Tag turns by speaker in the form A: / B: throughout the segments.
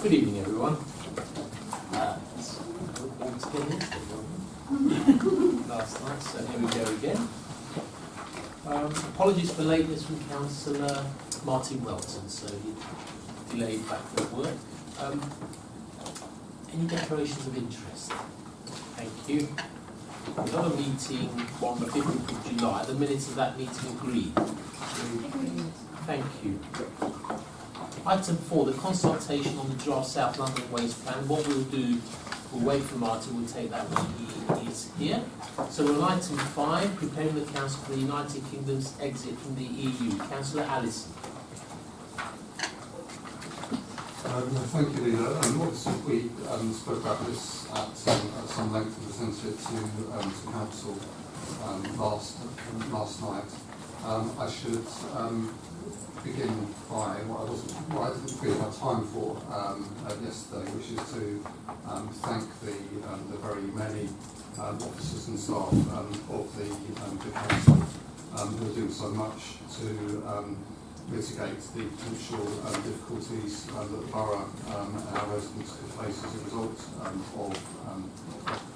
A: Good evening, everyone. Uh, it's all together yesterday, last night, so here we go again. Um, apologies for lateness from Councillor Martin Whelton, so he delayed back from work. Um, any declarations of interest? Thank you. We have a meeting on the 15th of July. The minutes of that meeting agreed? Thank you. Item four, the consultation on the draft South London Waste Plan. What we'll do, we'll wait for Martin, we'll take that when he is here. So we're on item five, preparing the Council for the United Kingdom's exit from the EU. Councillor Allison.
B: Um, thank you, Leader. Um, obviously, we um, spoke about this at, um, at some length and presented it to, um, to Council um, last, last night. Um, I should um, begin by what I wasn't, what I didn't really have time for um, uh, yesterday, which is to um, thank the, um, the very many um, officers and staff um, of the, the council who are doing so much to mitigate the potential difficulties that the borough and our residents could face as a result of of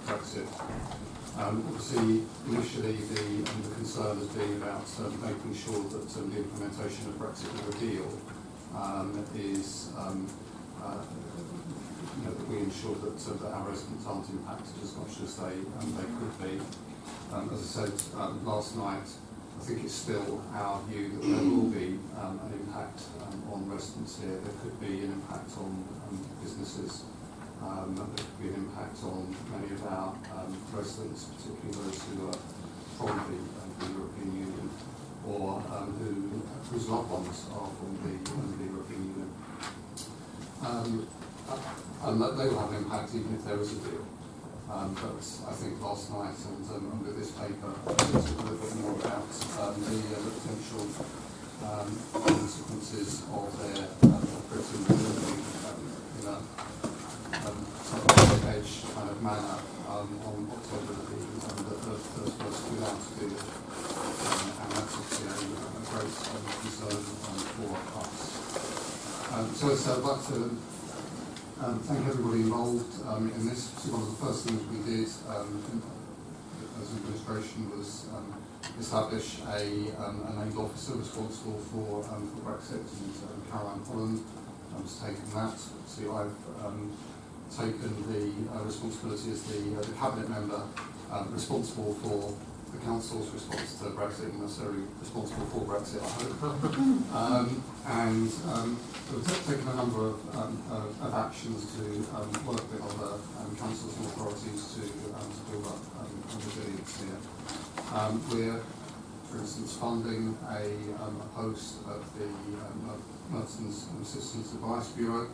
B: Brexit. Um, obviously, initially the, um, the concern has been about um, making sure that um, the implementation of Brexit a deal um, is, um, uh, you know, that we ensure that, uh, that our residents aren't impacted as much as they, they could be. As I said last night, I think it's still our view that there will be an impact on residents here. There could be an impact on businesses. Um, there could be an impact on many of our um, residents, particularly those who are from the, um, the European Union or um, who, whose loved ones are from the, um, the European Union. Um, uh, and that they will have impact even if there is a deal. Um, but I think last night and, um, with this paper, talked a little bit more about um, the, uh, the potential um, consequences of their of Britain moving um, in a edge kind of manner um, on October the, um, the, the, first two the year. Um, and that's obviously a, a great um, concern um, for us. Um, so, so I'd like to um, thank everybody involved um, in this. So one of the first things we did um, in- as an administration was um, establish a, um, a named officer responsible for, um, for Brexit, and um, Caroline Holland um, has taken that. So I've um, taken the uh, responsibility as the, uh, the cabinet member um, responsible for the council's response to Brexit, not necessarily responsible for Brexit, I hope. um, and um, we've taken a number of, um, of, of actions to um, work with other um, councils and authorities to, um, to build up um, resilience here. We're, for instance, funding a, um, a post at the um, um, Citizens Advice Bureau,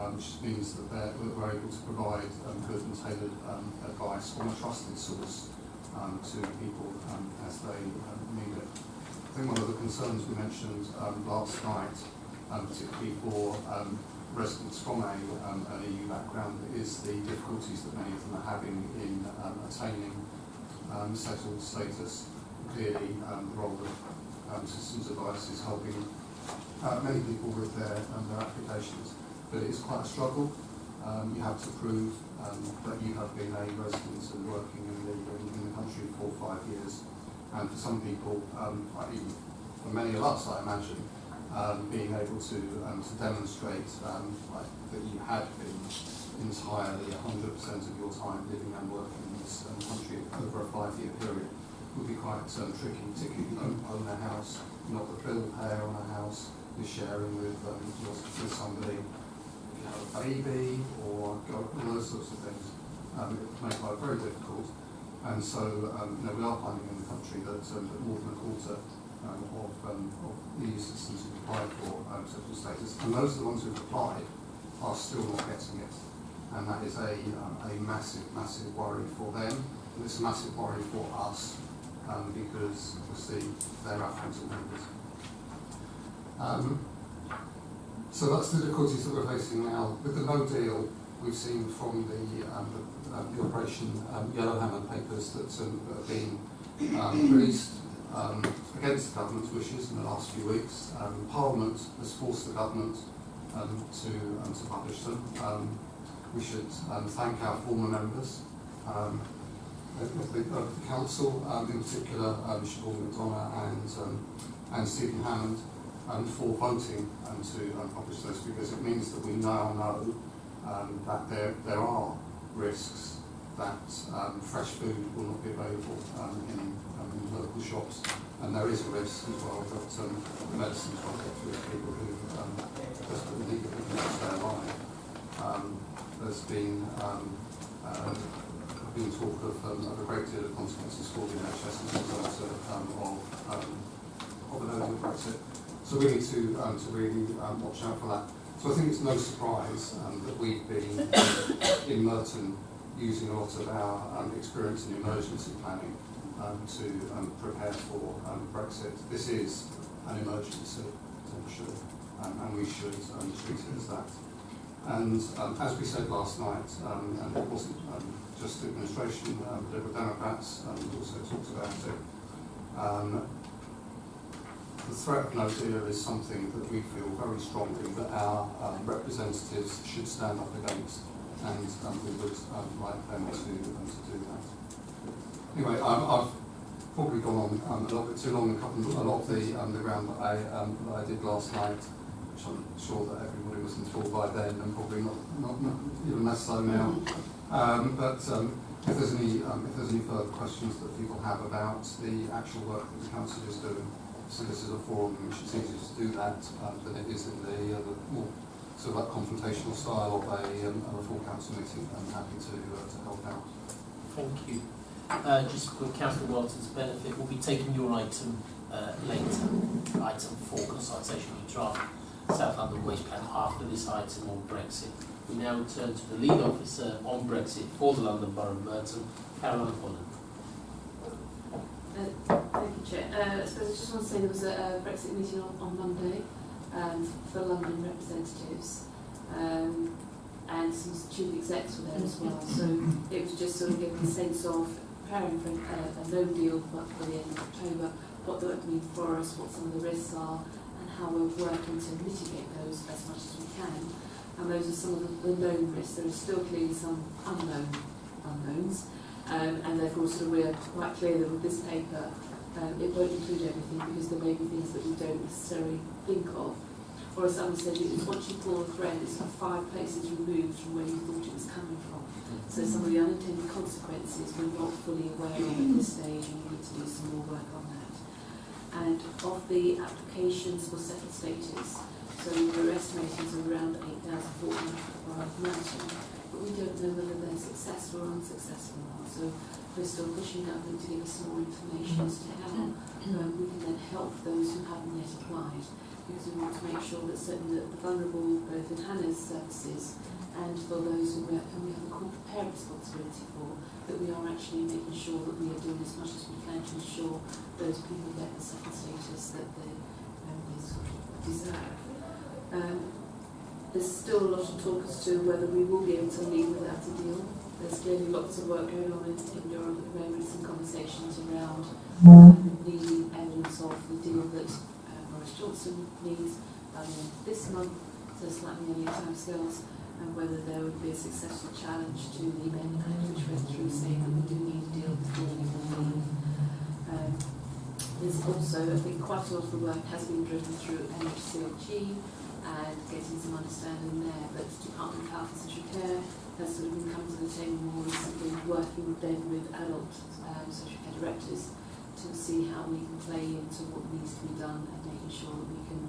B: um, which means that, that we're able to provide um, good and tailored um, advice from a trusted source um, to people as they need it. I think one of the concerns we mentioned last night, particularly for residents from a, um, an EU background, is the difficulties that many of them are having in um, attaining um, settled status. Clearly, the role of Citizens Advice is helping uh, many people with their, their applications, but it is quite a struggle. Um, you have to prove um, that you have been a resident and working in the, in, the country for five years. And for some people, um, for many of us, I imagine, um, being able to, um, to demonstrate um, like, that you had been entirely 100% of your time living and working in this country over a five-year period would be quite um, tricky, particularly if you don't own a house, not the bill payer on a house, you're sharing with, um, with somebody, baby or all those sorts of things. Um, it make life very difficult. And so, um, we are finding in the country that, um, that more than a quarter um, of, um, of EU citizens who've applied for settled status, and those are the ones who've applied, are still not getting it. And that is a, um, a massive, massive worry for them, and it's a massive worry for us, um, because obviously they're our members. Um, so that's the difficulties that we're facing now. With the no deal, we've seen from the, um, the, um, the Operation um, Yellowhammer papers that um, have been um, released um, against the government's wishes in the last few weeks. Parliament has forced the government to, to publish them. We should thank our former members of, the, of the council, in particular um, Siobhain McDonagh and, and Stephen Hammond, um, for voting and to um, publish those because it means that we now know um, that there, there are risks that um, fresh food will not be available um, in, um, in local shops. And there is a risk as well that um, medicines won't get through to people who um, desperately need it because they're alive. Um, there's been uh, been talk of, um, of a great deal of consequences for the NHS as a result of, um, of, um, of an early Brexit. So we need to, um, to really um, watch out for that. So I think it's no surprise um, that we've been in Merton using a lot of our um, experience in emergency planning um, to um, prepare for um, Brexit. This is an emergency, potentially, um, and we should um, treat it as that. And um, as we said last night, um, and it wasn't um, just the administration, um, Liberal Democrats um, also talked about it, um, the threat deal is something that we feel very strongly that our um, representatives should stand up against, and um, we would um, like them to, um, to do that. Anyway, I've probably gone on um, a little bit too long, a, couple, a lot of the, the ground that I, that I did last night, which I'm sure that everybody was enthralled by then, and probably not, not, not even less so now. But if there's any um, if there's any further questions that people have about the actual work that the council is doing, so this is a forum in which it's easier to do that um, than it is in the, uh, the more sort of like confrontational style of a, um, of a full council meeting. I'm happy to, uh, to help out.
A: Thank you. Uh, just for Councillor Walton's benefit, we'll be taking your item uh, later, item four, consultation with draft South London Waste Plan after this item on Brexit. We now turn to the lead officer on Brexit for the London Borough of Merton, Caroline Holland.
C: Uh, Thank you, Uh, I suppose I just want to say there was a, a Brexit meeting on, on Monday um, for London representatives, um, and some chief execs were there as well. So it was just sort of giving a sense of preparing for a, a no deal for, for the end of October, what that would mean for us, what some of the risks are, and how we're working to mitigate those as much as we can. And those are some of the, the known risks. There are still clearly some unknown unknowns. Um, and therefore sort of we're quite clear that with this paper um, it won't include everything because there may be things that we don't necessarily think of. Or as someone said, it's once you pull a thread, it's five places removed from where you thought it was coming from. So some of the unintended consequences we're not fully aware of at this stage and we need to do some more work on that. And of the applications for settled status, so we're estimating to around 8,400 for Merton, but we don't know whether they're successful or unsuccessful. So we're still pushing government to give us some more information as to how um, we can then help those who haven't yet applied. Because we want to make sure that certainly the vulnerable, both in Hannah's services and for those who we have, whom we have a corporate care responsibility for, that we are actually making sure that we are doing as much as we can to ensure those people get the second status that they um, deserve. Um, there's still a lot of talk as to whether we will be able to leave without a deal. There's clearly lots of work going on in, in Europe at the moment, some conversations around um, the evidence of the deal that uh, Boris Johnson needs by the end of this month, so slightly earlier timescales, and whether there would be a successful challenge to the amendment act which went through saying that we do need a deal before we leave. Um, there's also, I think, quite a lot of the work has been driven through MHCLG and getting some understanding there, but Department of Health and Social Care has sort of coming to the table more recently, working then with adult um, social care directors to see how we can play into what needs to be done and making sure that we can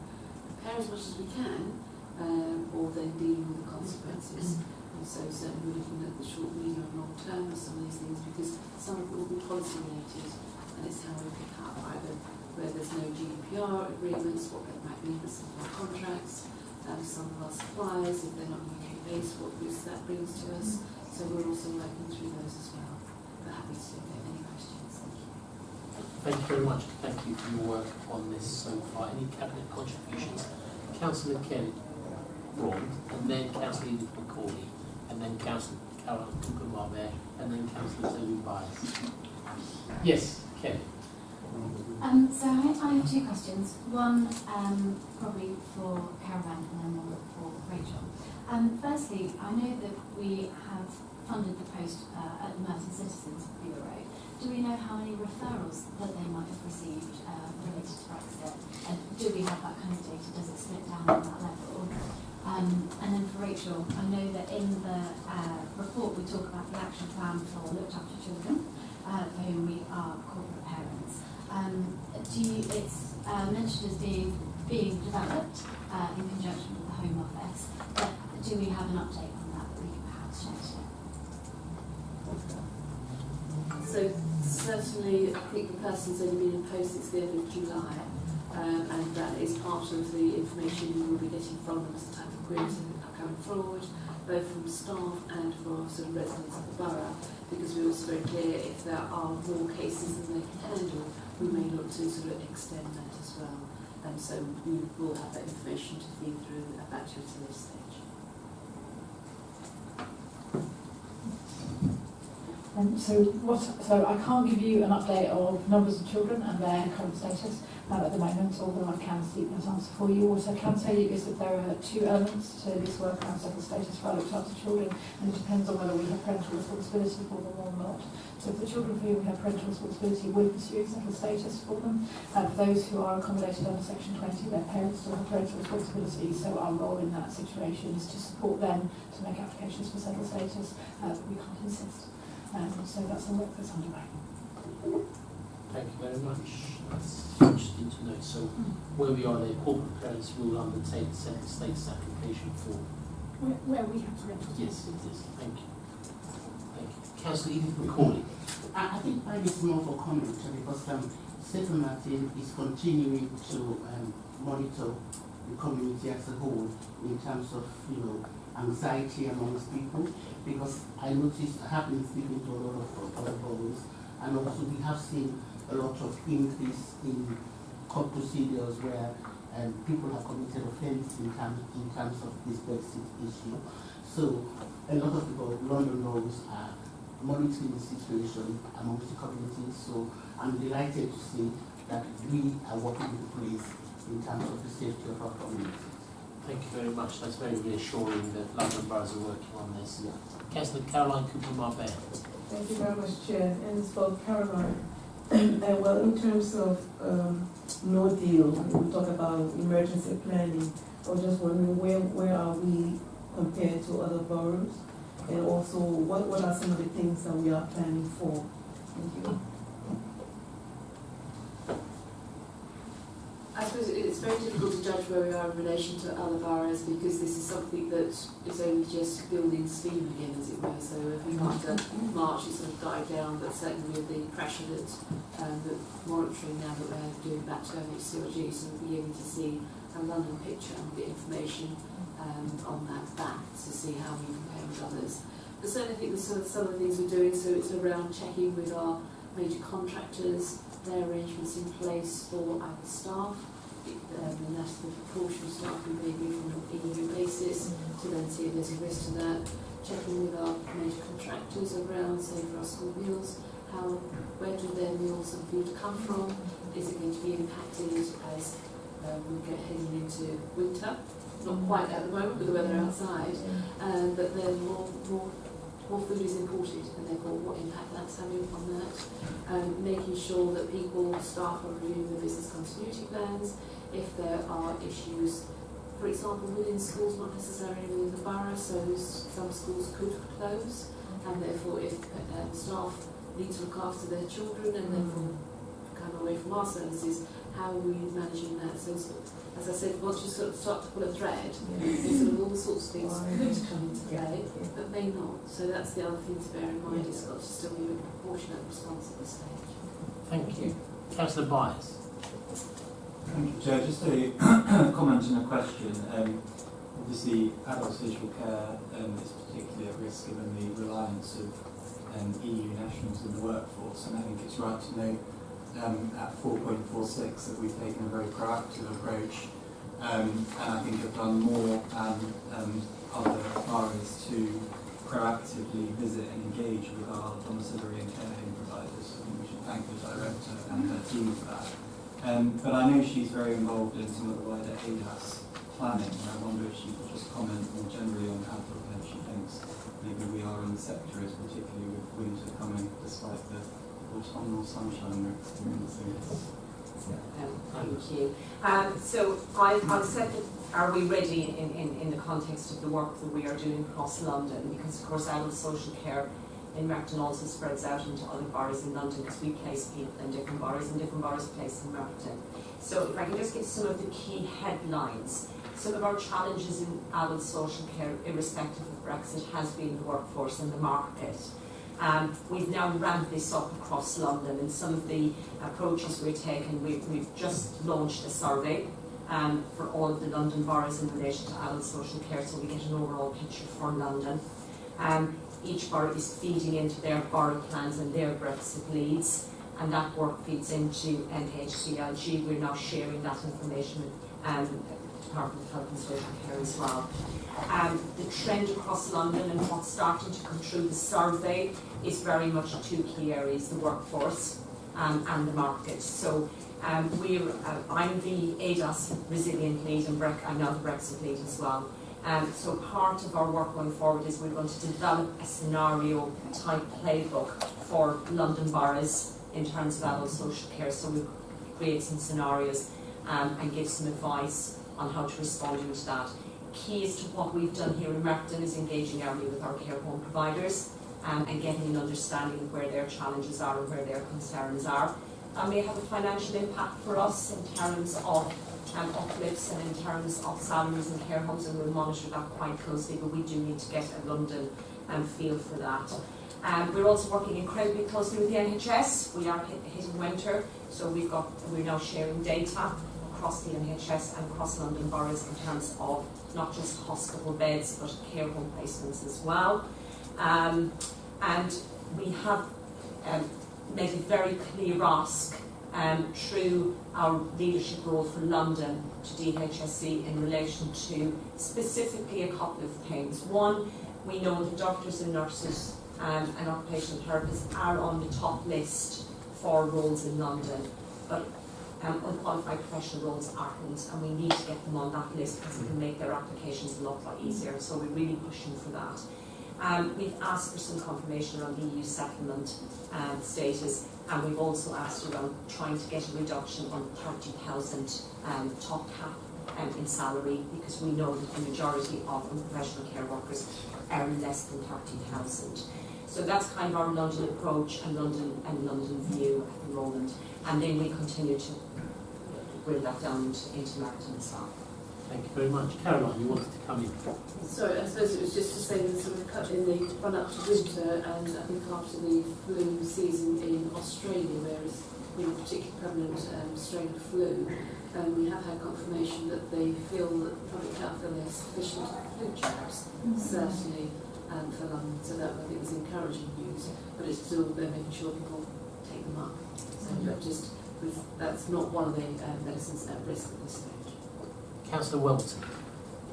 C: prepare as much as we can, um, or then dealing with the consequences. And so certainly we're looking at the short, medium and long term of some of these things because some of it will be policy related and it's how we pick up either where there's no GDPR agreements, what that might mean for some of our contracts, um, some of our suppliers, if they're not UK what risks that brings to us. So we're also working through those as well. But happy to take any questions. Thank you.
A: Thank you very much. Thank you for your work on this so far. Any cabinet contributions? Councillor Ken Braund, and then Councillor Edith Macauley, and then Councillor Carol Cooper and then Councillor Tobin Byers. Yes, Ken.
D: Um, so I, I have two questions. One um, probably for Caroline and then one for Rachel. Um, firstly, I know that we have funded the post uh, at the Merton Citizens Bureau. Do we know how many referrals that they might have received uh, related to Brexit? And do we have that kind of data? Does it split down on that level? Um, and then for Rachel, I know that in the uh, report we talk about the action plan for looked after children, uh, for whom we are corporate parents. Um, it's uh, mentioned as being being developed uh, in conjunction with the Home Office, but do we have an update on that that we can perhaps share today?
C: So certainly, I think the person's only been in post since the end of July, um, and that is part of the information we will be getting from them as the type of queries that are coming forward, both from staff and for sort of residents of the borough, because we're also very clear if there are more cases than they can handle, we may look to sort of extend that as well. And so we will have that information to feed through uh, back to you at a later stage.
E: Um, so what? So I can't give you an update of numbers of children and their current status uh, at the moment, although I can seek that answer for you. What I can tell you is that there are two elements to this work around settled status for looked after children, and it depends on whether we have parental responsibility for them or not. So for the children for whom we have parental responsibility, we're pursuing settled status for them. And for those who are accommodated under Section 20, their parents still have parental responsibility, so our role in that situation is to support them to make applications for settled status, uh, we can't insist. Um, so that's the work that's underway.
A: Thank you very much. That's interesting to know. So where we are there, corporate parents will undertake the second status application for.
E: Where, where we have parental
A: Yes, it is. Thank you. Thank you. Councillor Edith Macauley.
F: I, I think mine is more for comment because um, Safer Merton is continuing to um, monitor the community as a whole in terms of, you know, anxiety amongst people because I noticed, I have been speaking to a lot of boroughs and also we have seen a lot of increase in court procedures where um, people have committed offence in terms, in terms of this Brexit issue. So a lot of people, London laws are monitoring the situation amongst the community. So I'm delighted to see that we are working the police in terms of the safety of our community.
A: Thank you very much. That's very reassuring that London boroughs are working on this. Councillor Caroline Cooper Marbiah.
G: Thank you very much, Chair. And for Caroline. uh, well, in terms of um, no deal, we talk about emergency planning. I was just wondering where, where are we compared to other boroughs? And also, what, what are some of the things that we are planning for? Thank you.
C: I suppose it- it's very difficult judge where we are in relation to other boroughs because this is something that is only just building steam again, as it were. So I think after March it sort of died down, but certainly with the pressure that, um, that monitoring now that we're doing back to MHCLG, so we're beginning to see a London picture and get information um, on that back to see how we compare with others. But certainly I think there's some of the things we're doing, so it's around checking with our major contractors, their arrangements in place for our staff, um, and the proportion of staff we may on an EU basis, to then see if there's a risk to that. Checking with our major contractors around, say for our school meals, how, where do their meals and food come from? Is it going to be impacted as um, we get heading into winter? Not quite at the moment with the weather outside, um, but then more, more more food is imported and therefore what impact that's having on that. Um, making sure that people, staff are reviewing the business continuity plans. If there are issues, for example, within schools, not necessarily within the borough, so some schools could close and therefore if um, staff need to look after their children and therefore come away from our services, how are we managing that? So as I said, once you sort of start to pull a thread, sort of all sorts of things could come into play but may not. So that's the other thing to bear in mind. It's got to still be a proportionate response at this stage.
A: Thank you. Councillor Byers.
H: Thank you, Chair. Just a comment and a question. Um, obviously, adult social care um, is particularly at risk given the reliance of um, EU nationals in the workforce, and I think it's right to note um, at 4.46 that we've taken a very proactive approach, um, and I think have done more than um, other boroughs to proactively visit and engage with our domiciliary and care home providers. I think we should thank the director and her team for that. Um, but I know she's very involved in some of the wider ADASS planning, and I wonder if she could just comment more generally on how prepared she thinks maybe we are in the sector, particularly with winter coming, despite the autumnal sunshine.
I: Um, Thank you. Um, so I'll the, are we ready in, in, in the context of the work that we are doing across London? Because of course adult social care in Merton also spreads out into other boroughs in London because we place people in different boroughs and different boroughs place in Merton. So if I can just give some of the key headlines. Some of our challenges in adult social care, irrespective of Brexit, has been the workforce and the market. Um, we've now ramped this up across London and some of the approaches we're taking, we've, we've just launched a survey um, for all of the London boroughs in relation to adult social care so we get an overall picture for London. Um, each borough is feeding into their borough plans and their Brexit leads and that work feeds into MHCLG. We're now sharing that information with um, Department of Health and Social Care as well. Um, the trend across London and what's starting to come through the survey is very much two key areas, the workforce um, and the market. So um, we're, uh, I'm the ADASS resilient lead and Bre- I'm now the Brexit lead as well. Um, so part of our work going forward is we're going to develop a scenario type playbook for London boroughs in terms of adult social care. So we create some scenarios um, and give some advice on how to respond to that. Keys to what we've done here in Merton is engaging early with our care home providers um, and getting an understanding of where their challenges are and where their concerns are. That may have a financial impact for us in terms of um, uplifts and in terms of salaries in care homes and we'll monitor that quite closely but we do need to get a London um, feel for that. Um, we're also working incredibly closely with the NHS. We are hit, hitting winter so we've got, we're now sharing data across the NHS and across London boroughs in terms of not just hospital beds but care home placements as well. Um, and we have um, made a very clear ask um, through our leadership role for London to DHSC in relation to specifically a couple of things. One, we know that doctors and nurses um, and occupational therapists are on the top list for roles in London, but um, unqualified professional roles aren't, and we need to get them on that list because it can make their applications a lot, lot easier. So we're really pushing for that. Um, we've asked for some confirmation around EU settlement um, status, and we've also asked around trying to get a reduction on 30,000 um, top cap um, in salary, because we know that the majority of professional care workers earn less than 30,000. So that's kind of our London approach and London and London view at the moment, and then we continue to bring that down into, into Merton as well.
A: Thank you very much. Caroline, you wanted to come in.
C: So I suppose it was just to say that sort of cut in the run up to winter and I think after the flu season in Australia where it's been a particularly prevalent um, strain of flu, um, we have had confirmation that they feel that public health feel there's sufficient flu jabs, certainly um, for London. So that I think was encouraging news, but it's still they're making sure people take them up. So but just with, that's not one of the um, medicines at risk at this stage.
A: Councillor Whelton.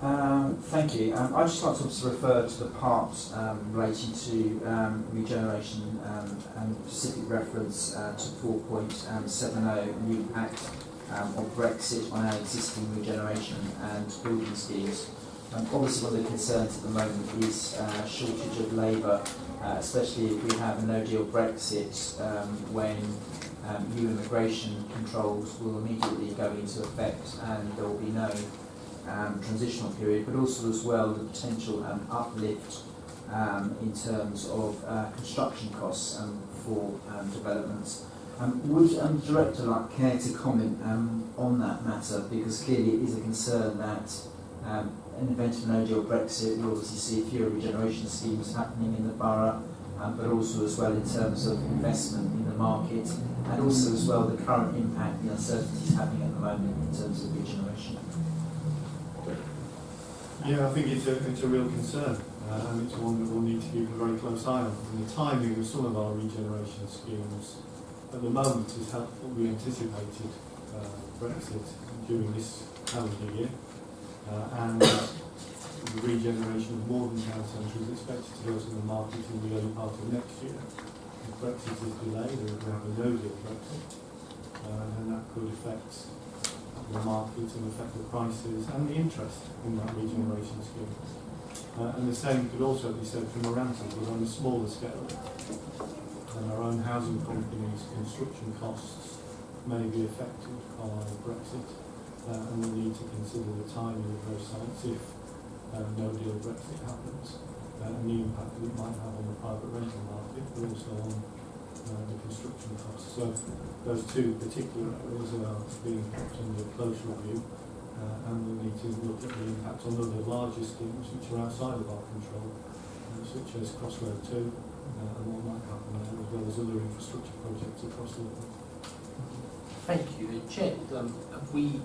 J: Um, thank you. Um, I'd just like to refer to the part um, relating to um, regeneration um, and specific reference uh, to 4.70 the impact um, of Brexit on our existing regeneration and building schemes. Um, obviously one of the concerns at the moment is uh, shortage of labour, uh, especially if we have a no-deal Brexit um, when um, new immigration controls will immediately go into effect and there will be no um, transitional period, but also as well the potential um, uplift um, in terms of uh, construction costs for developments. Would the Director like care to comment on that matter? Because clearly it is a concern that in the event of no deal Brexit, we obviously see fewer regeneration schemes happening in the borough, um, but also as well in terms of investment in the market, and also as well the current impact the uncertainties happening at the moment in terms of regeneration.
K: Yeah, I think it's a, it's a real concern, uh, and it's one that we'll need to keep a very close eye on. And the timing of some of our regeneration schemes at the moment is helpful. We anticipated uh, Brexit during this calendar year, and the regeneration of Morden Town Centre is expected to go to the market in the early part of next year. If Brexit is delayed, we have a no-deal Brexit, uh, and that could affect the market and affect the prices and the interest in that regeneration scheme. Uh, and the same could also be said for Merantun, but on a smaller scale. And our own housing companies' construction costs may be affected by Brexit, uh, and we need to consider the timing of those sites if uh, no deal Brexit happens, uh, and the impact that it might have on the private rental market, but also on uh, the construction costs. So those two particular areas are being kept under close review, uh, and we'll need to look at the impact on other larger schemes which are outside of our control, uh, such as Crossrail 2, uh, and what might happen there, as well as other infrastructure projects across the
A: Thank you. Uh, Chair, um, have we,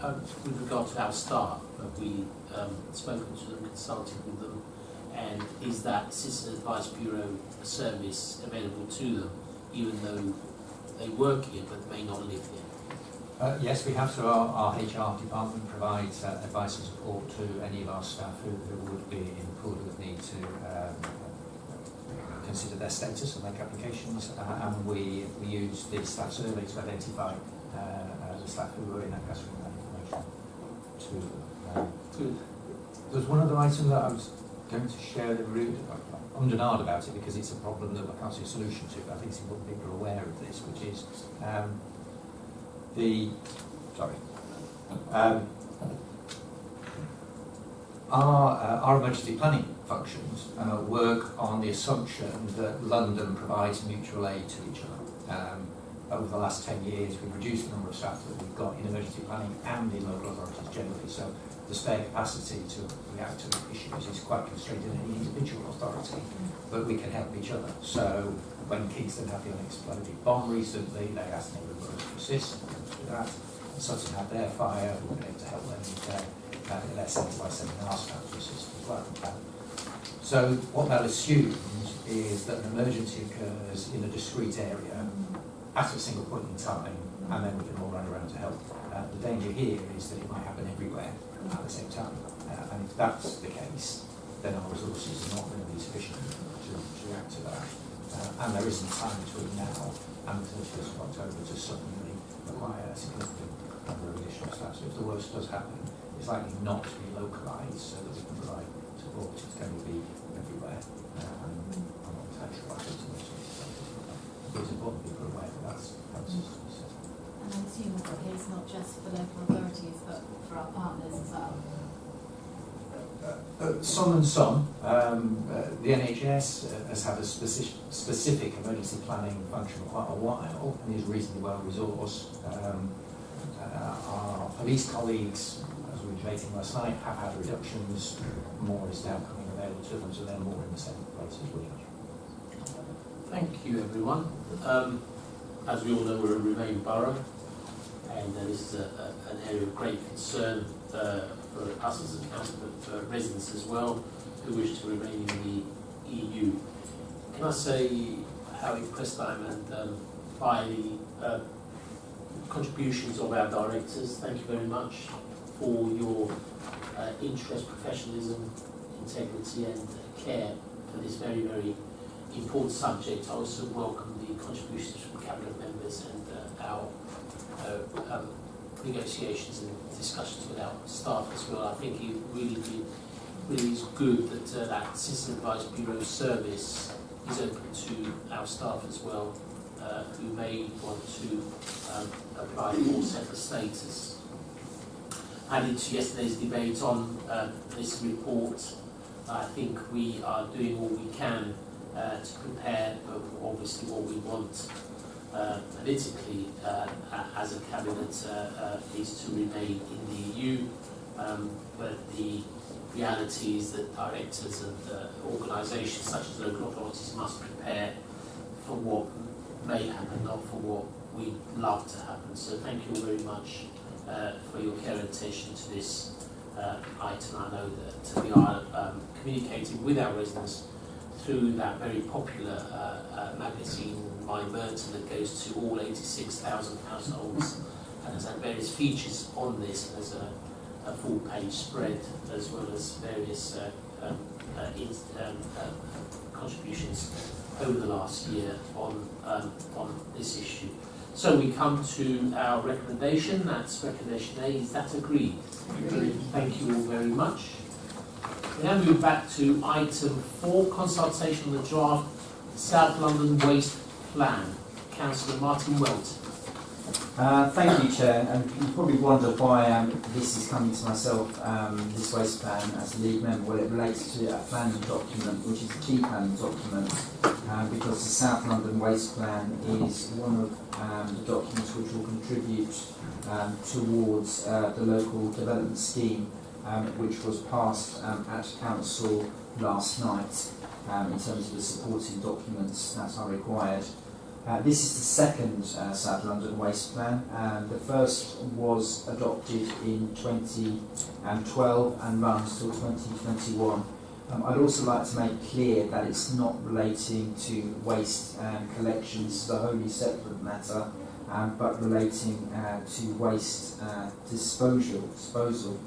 A: um, with regard to our staff, have we um, spoken to them, consulted with them, and is that Citizen Advice Bureau service available to them, even though they work here but may not live here?
L: Uh, yes, we have. So our, our HR department provides uh, advice and support to any of our staff who, who would be in pool would need to um, consider their status and make applications. Uh, and we, we use the staff survey to identify uh, uh, the staff who were in that classroom that information to um,
A: Good.
L: There's one other item that I was going to share the route. I'm denied about it because it's a problem that I can't see a solution to, but I think it's important people are aware of this, which is um, the sorry. Um, our, uh, our emergency planning functions uh, work on the assumption that London provides mutual aid to each other. Um, over the last 10 years, we've reduced the number of staff that we've got in emergency planning and in local authorities generally. So the spare capacity to react to issues is quite constrained in any individual authority, but we can help each other. So when Kingston had the unexploded bomb recently, they asked neighbourhood to assist with that. Sutton had their fire, we were able to help them with their, by so what that assumes is that an emergency occurs in a discrete area at a single point in time, and then we can all run around to help. Uh, the danger here is that it might happen everywhere at the same time. Uh, and if that's the case, then our resources are not going to be sufficient to, react to that. Uh, and there isn't time between now and the 31st of October to suddenly require a significant number of additional staff. So if the worst does happen, it's likely not to be localised so that we can provide support. It's going to be everywhere. Uh, and I'm not entirely sure what it's it's important people are aware that that's how the system is set up.
D: And I assume that it's not just for local authorities, but for our partners as well.
L: Uh, some and some. Um, uh, the NHS uh, has had a specific, specific emergency planning function for quite a while and is reasonably well resourced. Um, uh, our police colleagues, as we were debating last night, have had reductions. More is now coming available to them, so they're more in the same place as we.
A: Thank you, everyone. Um, as we all know, we're a Remain borough, and uh, this is a, a, an area of great concern uh, for us as a council, but for residents as well who wish to remain in the EU. Can I say how impressed I am and um, by the uh, contributions of our directors. Thank you very much for your uh, interest, professionalism, integrity and care for this very, very important subject. I also welcome the contributions from cabinet members and uh, our uh, um, negotiations and discussions with our staff as well. I think it really, really is good that uh, that Citizen Advice Bureau service is open to our staff as well, uh, who may want to um, apply for settler status. Added to yesterday's debate on uh, this report, I think we are doing all we can uh, to prepare obviously what we want uh, politically uh, as a cabinet uh, uh, is to remain in the EU, um, but the reality is that directors and organisations such as local authorities must prepare for what may happen, not for what we'd love to happen. So thank you all very much uh, for your care and attention to this uh, item. I know that we are um, communicating with our residents through that very popular uh, uh, magazine, My Merton, that goes to all 86,000 households and has had various features on this. There's a, a full page spread as well as various uh, um, um, contributions over the last year on, um, on this issue. So we come to our recommendation, that's recommendation A, is that agreed? Thank you all very much. We now move back to item four, consultation on the draft South London Waste Plan. Councillor Martin Welt.
J: Uh, thank you, Chair. And you probably wonder why um, this is coming to myself, um, this waste plan, as a lead member. Well, it relates to a planning document, which is a key planning document, um, because the South London Waste Plan is one of um, the documents which will contribute um, towards uh, the local development scheme, um, which was passed um, at Council last night um, in terms of the supporting documents that are required. Uh, this is the second uh, South London Waste Plan. Um, the first was adopted in 2012 and runs till 2021. Um, I'd also like to make clear that it's not relating to waste um, collection. This is a wholly separate matter, um, but relating uh, to waste uh, disposal. disposal.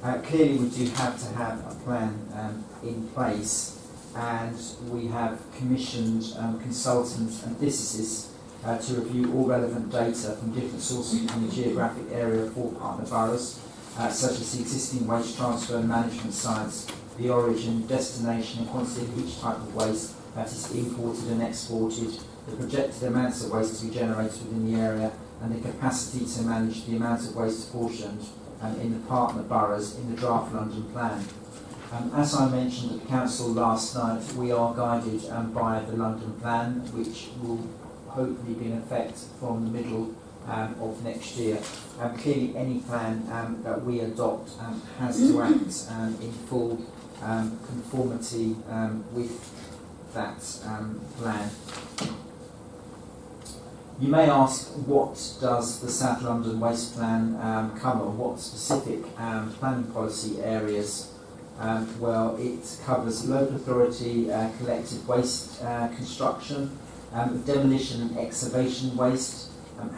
J: Uh, clearly, we do have to have a plan um, in place and we have commissioned um, consultants and physicists uh, to review all relevant data from different sources from the geographic area for partner boroughs, uh, such as the existing waste transfer and management sites, the origin, destination and quantity of each type of waste that is imported and exported, the projected amounts of waste to be generated within the area, and the capacity to manage the amount of waste apportioned um, in the partner boroughs in the draft London plan. Um, as I mentioned at the council last night, we are guided um, by the London plan, which will hopefully be in effect from the middle um, of next year. Um, clearly, any plan um, that we adopt um, has to act um, in full um, conformity um, with that um, plan. You may ask, what does the South London Waste Plan um, cover? What specific um, planning policy areas well, it covers local authority uh, collected waste uh, construction, demolition and excavation waste,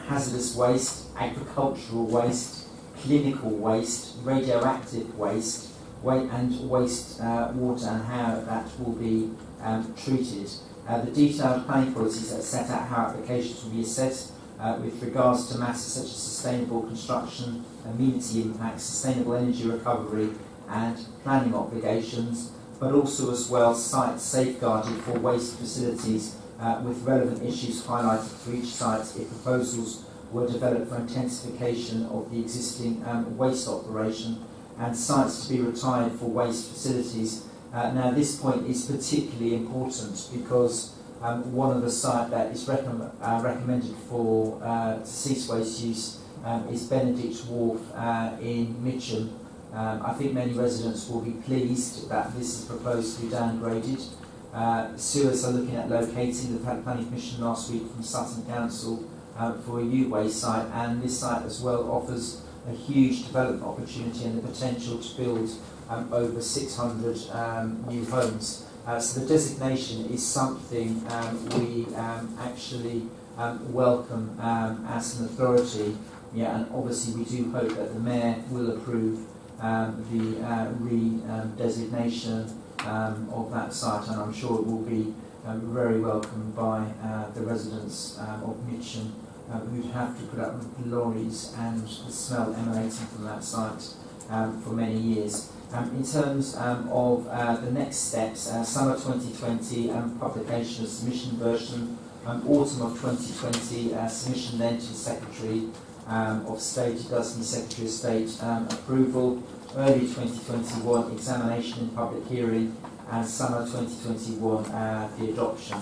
J: hazardous waste, agricultural waste, clinical waste, radioactive waste, wa and waste uh, water and how that will be um, treated. Uh, the detailed planning policies that set out how applications will be assessed uh, with regards to matters such as sustainable construction, amenity impacts, sustainable energy recovery, and planning obligations, but also as well sites safeguarded for waste facilities uh, with relevant issues highlighted for each site if proposals were developed for intensification of the existing um, waste operation and sites to be retired for waste facilities. Uh, now this point is particularly important because um, one of the sites that is recomm uh, recommended for uh, cease waste use um, is Benedict Wharf uh, in Mitcham um, I think many residents will be pleased that this is proposed to be downgraded. Uh, Suez are looking at locating, a planning commission last week from Sutton Council uh, for a new waste site and this site as well offers a huge development opportunity and the potential to build um, over 600 um, new homes. Uh, so the designation is something um, we um, actually um, welcome um, as an authority. Yeah, and obviously we do hope that the Mayor will approve the uh, re-designation of that site, and I'm sure it will be very welcomed by uh, the residents of Mitcham uh, who'd have to put up with lorries and the smell emanating from that site um, for many years. Um, in terms um, of uh, the next steps, uh, summer 2020 um, publication of submission version, um, autumn of 2020 uh, submission then to the Secretary um, of State, it does need Secretary of State um, approval, early 2021 examination and public hearing, and summer 2021 uh, the adoption.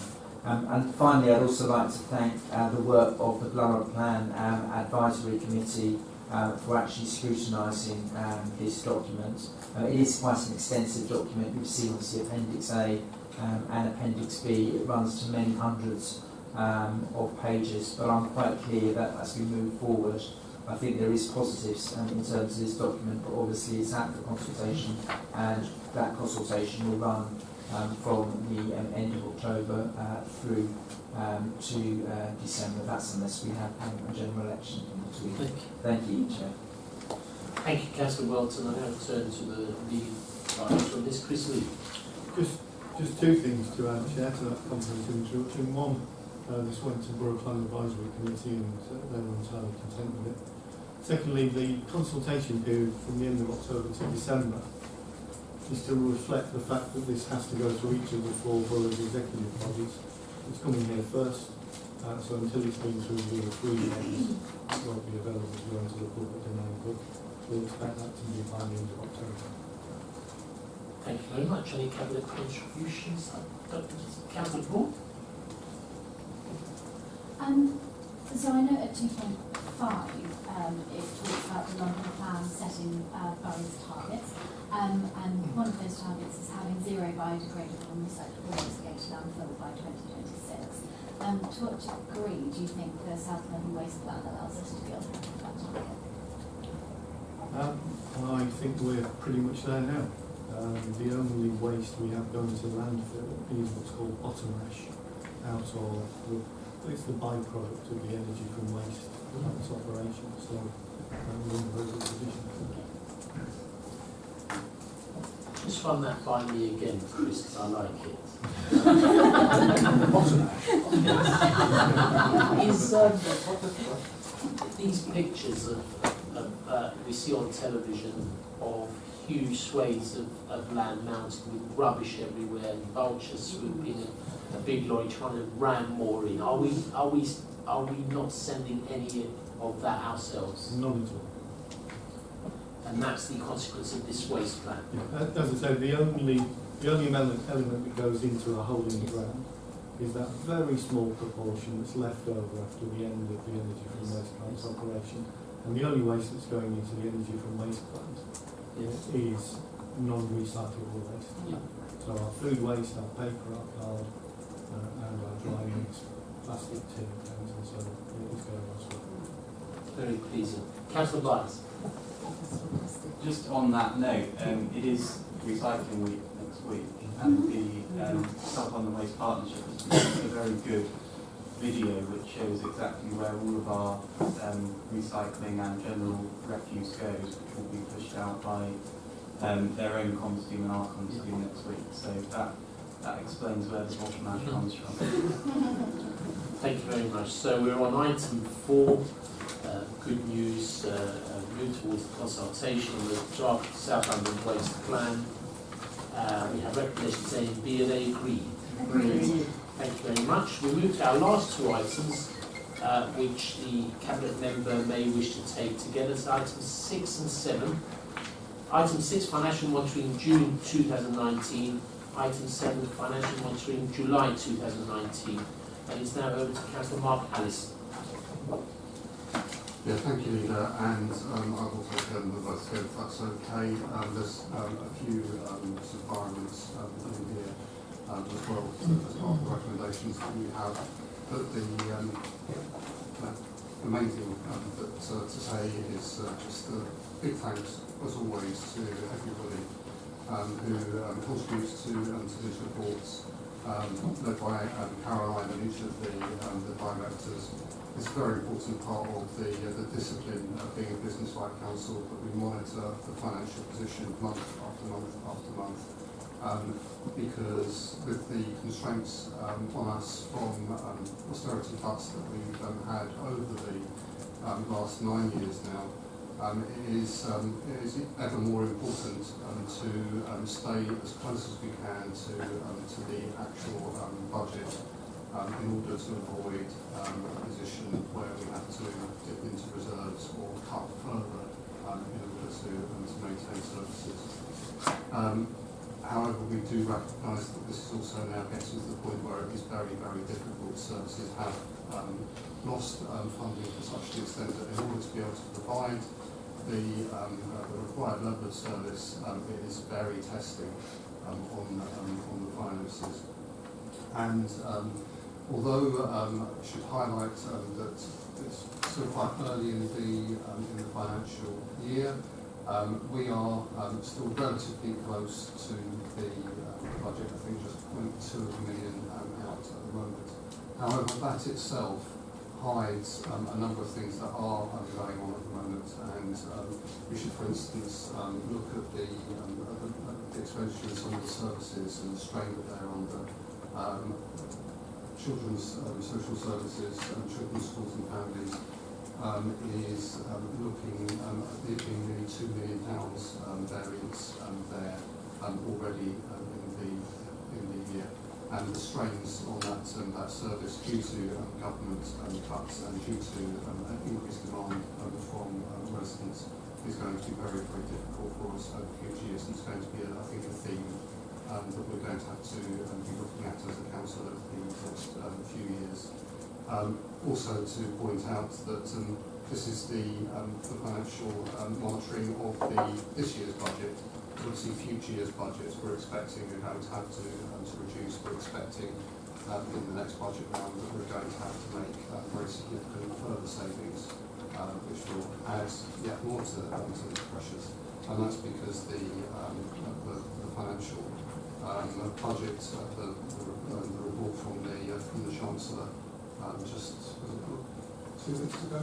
J: Um, and finally, I'd also like to thank uh, the work of the Borough Plan um, Advisory Committee uh, for actually scrutinising um, this document. Uh, it is quite an extensive document. You've seen obviously Appendix A um, and Appendix B. It runs to many hundreds um, of pages, but I'm quite clear that as we move forward, I think there is positives um, in terms of this document, but obviously it's out for consultation, and that consultation will run um, from the um, end of October uh, through um, to uh, December. That's unless we have um, a general election in between.
A: Thank you.
J: Thank you, Chair.
A: Thank you, Councillor Whelton. I now turn to the lead writer on this, Chris Lee.
K: Just, just two things to add, Chair, to that comprehensive introduction. One, Uh, this went to Borough Plan Advisory Committee and uh, they were entirely content with it. Secondly, the consultation period from the end of October to December is to reflect the fact that this has to go through each of the four boroughs' executive bodies. It's coming here first, uh, so until it's been through the three years, it won't be available to go into the public domain, but we expect that to be by the end of October.
A: Thank you very much. Any cabinet contributions? Councillor Paul?
D: Um, so I know at 2.5 um, it talks about the London plan setting uh, boroughs targets, um, and one of those targets is having zero biodegradable and recyclable waste going to landfill by 2026. Um, to what degree do you think the South London Waste Plan allows us to be on track with that target?
K: Um, I think we're pretty much there now. Um, the only waste we have going to landfill is what's called bottom ash out of the, it's the byproduct of the energy from waste uh, operation. So um, we're in a very good position.
A: Just run that by me again, Chris, 'cause I like it. Is um, these pictures of, of uh, we see on television of huge swathes of, of land mounted with rubbish everywhere and vultures swooping and a big lorry trying to ram more in. Are we are we are we not sending any of that ourselves?
K: None at all.
A: And that's the consequence of this waste plan.
K: Yeah, As I said, the only, the only element, element that goes into a hole in the ground is that very small proportion that's left over after the end of the energy from waste plant's operation. And the only waste that's going into the energy from waste plant
A: Yes.
K: is non-recyclable waste.
A: Yeah.
K: So our food waste, our paper, our card, uh, and our dry mix, plastic tin cans and so on, is going elsewhere.
A: Very pleasing. Councillor Blight.
M: Just on that note, um, it is recycling week next week, and the um, South London Waste Partnership has produced a very good video which shows exactly where all of our um, recycling and general refuse goes, which will be pushed out by um, their own consume and our consume next week. So that that explains where the bottom ash comes from.
A: Thank you very much. So we're on item four. Uh, good news, uh, uh, move towards the consultation on the draft South London Waste Plan. Uh, we have recommendation saying B and A agreed.
D: Agreed.
A: Thank you very much. We move to our last two items, uh, which the Cabinet member may wish to take together. So items six and seven. Item six, financial monitoring June 2019. Item seven, financial monitoring July 2019. And it's now over to Councillor Mark Allison.
B: Yeah, thank you, Leader, and um, I will take them both together if that's okay. Um, there's um, a few um, um, in here um, as well so as part of the recommendations that we have. But the, um, uh, the main thing um, that uh, to say is uh, just a big thanks, as always, to everybody um, who um, contributes to, um, to these reports, um, led by um, Caroline and each of the, um, the directors. It's a very important part of the, uh, the discipline of being a business-like council that we monitor the financial position month after month after month. Um, because with the constraints um, on us from um, austerity cuts that we've um, had over the um, last nine years now, um, it is it is ever more important to stay as close as we can to to the actual budget um, in order to avoid um, a position where we have to dip into reserves or cut further um, in order to, um, to maintain services. Um, however, we do recognise that this is also now getting to the point where it is very, very difficult. Services have lost funding to such an extent that in order to be able to provide the, um, uh, the required level of service, um, it is very testing um, on, on the finances. And although um, I should highlight um, that it's still quite early in the, um, in the financial year, um, we are um, still relatively close to the um, budget, I think just 0.2 million out at the moment. However, that itself hides a number of things that are going on at the moment, and we should, for instance, look at the, at the, at the expenditure in some of the services and the strain that they're under. Um, Children's um, Social Services and Children's Schools and Families um, is um, looking um, at there being nearly two million pounds um, variance um, there um, already um, in the in the year, and the strains on that um, that service due to um, government um, cuts and due to um, increased demand um, from um, residents is going to be very very difficult for us over future years. And it's going to be, I think, a theme um, that we're going to have to um, be looking at as a council over the next um, few years. Um, also to point out that um, this is the, um, the financial monitoring of the this year's budget. Obviously, future years' budgets we're expecting we're going to have to, to reduce. We're expecting in the next budget round that we're going to have to make uh, very significant further savings, um, which will add yet more to, um, to the pressures. And that's because the, the, the financial um, budget, uh, the, the, uh, the report from the, uh, from the Chancellor um, just it two weeks ago,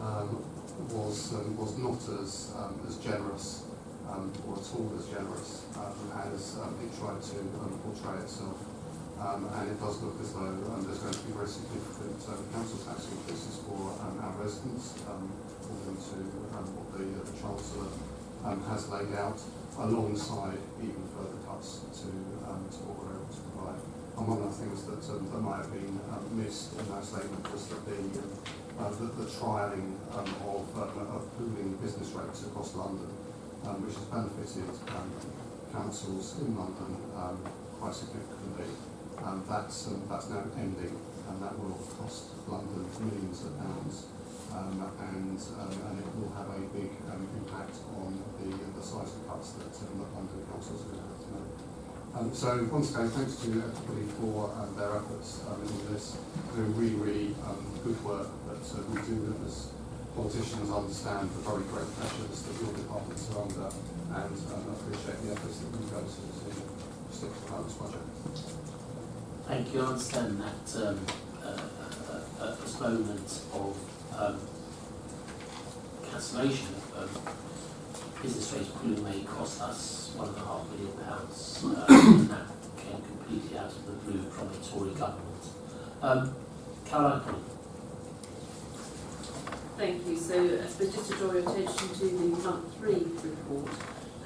B: um, was um, was not as um, as generous um, or at all as generous um, as it tried to portray itself. And it does look as though there's going to be very significant council tax increases for our residents, according to what the, uh, the Chancellor has laid out, alongside even further cuts to, um, to what we're able to provide. And one the that, might have been um, missed in statement was that the, uh, the, the trialling um, of, um, of pooling business rates across London, um, which has benefited um, councils in London um, quite significantly. Um, that's, um, that's now ending and that will cost London millions of pounds um, and, um, and it will have a big um, impact on the, the size of cuts that, um, that London councils are going to have to make. Um, so once again, thanks to everybody for um, their efforts um, in this. Doing really, really um, good work that uh, we do as politicians understand the very great pressures that your departments are under and um, appreciate the efforts that you go to stick to the balanced budget.
A: Thank you. I understand that um, uh, a postponement of um, cancellation of business rates pooling may cost us one and a half million pounds. Uh, and that came completely out of the blue from the Tory government. Um, Caroline Conley.
C: Thank you. So I suppose just to draw your attention to the month three report,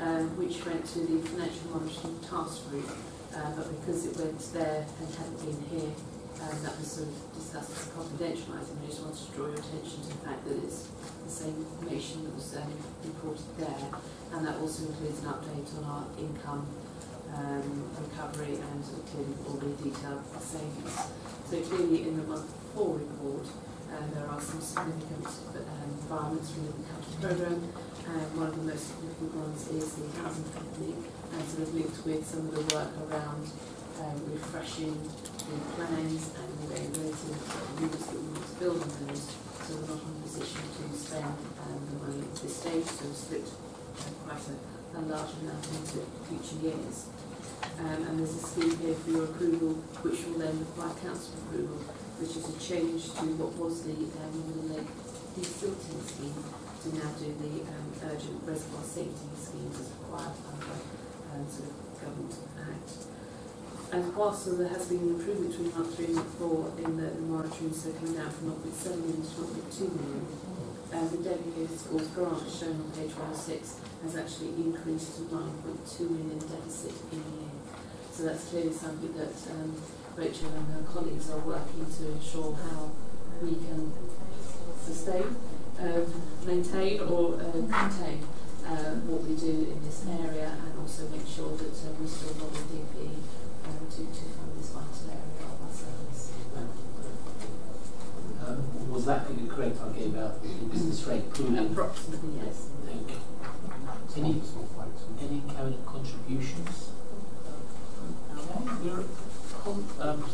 C: um, which went to the Financial Monitoring Task Group, uh, but because it went there and hadn't been here, um, that was sort of discussed as a confidential item. I just wanted to draw your attention to the fact that it's the same information that was um, reported there, and that also includes an update on our income um, recovery and including all the detailed savings. So clearly in the month four report, uh, there are some significant um, environments from the capital programme, and one of the most significant ones is the housing company, and sort of linked with some of the work around um, refreshing the plans and the units that we want to build on those, so we're not in a position to spend um, the money at this stage, so split uh, quite a, a large amount into future years. Um, and there's a scheme here for your approval, which will then require council approval, which is a change to what was the um, Women Lake desilting scheme to now do the um, urgent reservoir safety scheme as required under um, sort of government act. And whilst there has been an improvement between month three and month four in the, the monitoring, so coming down from 0.7 million to 0.2 million, um, the dedicated schools grant shown on page 106 has actually increased to 9.2 million deficit in a year. So that's clearly something that um, Rachel and her colleagues are working to ensure how we can sustain, um, maintain or uh, contain uh, what we do in this area and also make sure that uh, we still model DP um, to, to fund this vital area of our.
A: Um, was that figure correct I gave out, the business rate pooling?
C: Approximately, yes.
A: Thank you. Any, any cabinet contributions? Okay, um,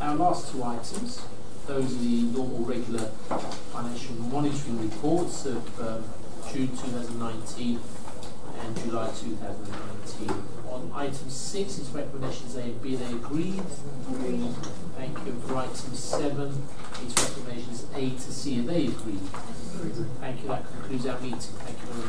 A: our last two items, those are the normal regular financial monitoring reports of um, June 2019 and July 2019. On item 6, its recommendations A and B, they agreed. Agreed. Thank you. For item 7, its recommendations A to C, and they agreed. Thank you. That concludes our meeting. Thank you very much.